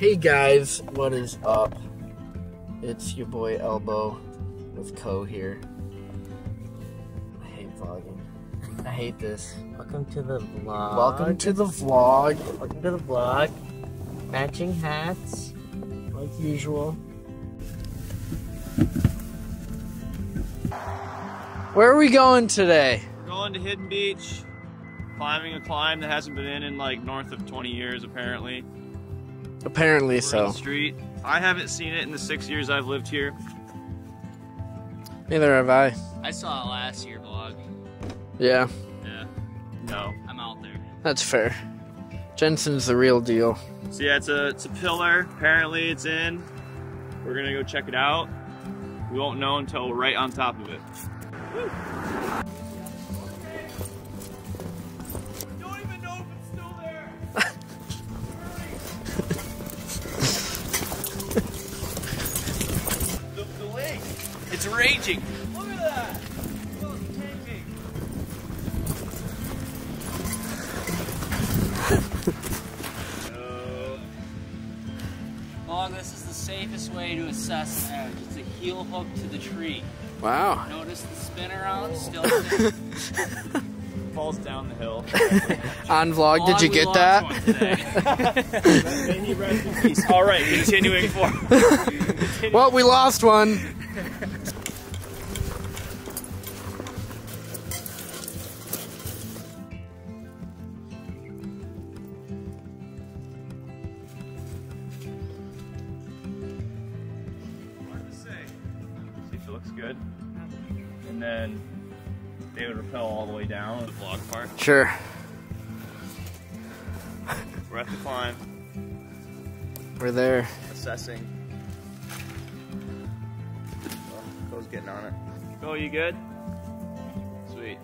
Hey guys, what is up? It's your boy Elbow with Co here. I hate vlogging. I hate this. Welcome to the vlog. Welcome to the vlog, Welcome to the vlog. Matching hats. like usual. Where are we going today? We're going to Hidden Beach, climbing a climb that hasn't been in in like north of 20 years apparently. Apparently We're so. street. I haven't seen it in the six years I've lived here. Neither have I. I saw it last year vlog. Yeah, Yeah, No. I'm out there. that's fair. Jensen's the real deal. So yeah, it's a it's a pillar. Apparently it's in. We're gonna go check it out. We won't know until we're right on top of it. Don't raging. Look at that. Oh, it's. Uh, Vlog, this is the safest way to assess an edge. It's a heel hook to the tree. Wow. Notice the spin around still falls down the hill. On vlog, did you get that? one today. May he rest in peace. All right, continuing forward. Well, we lost one. It looks good. And then they would rappel all the way down. The vlog part. Sure. We're at the climb, We're there. assessing. Oh, Co's getting on it. Co, you good? Sweet.